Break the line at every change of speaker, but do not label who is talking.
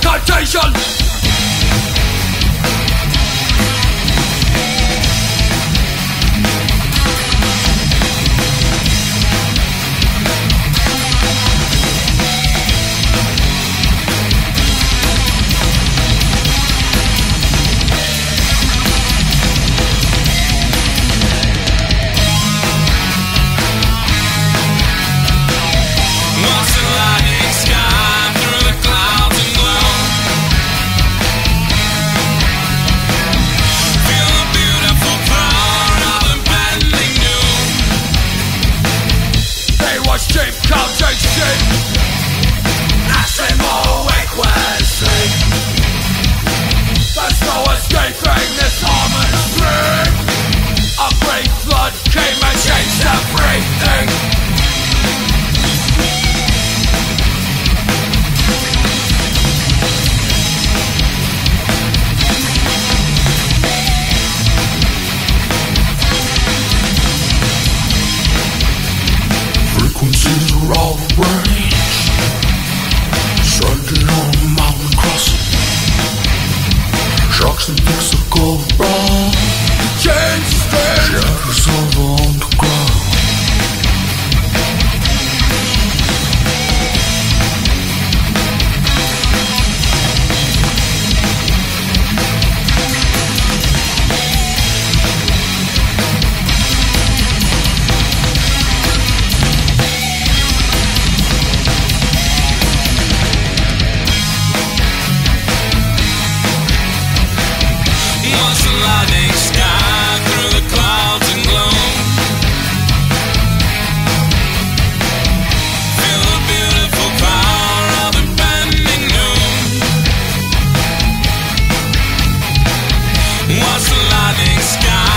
contagion Rocks and books of gold wrong. Change is strange. Jack is over. was a lightning sky.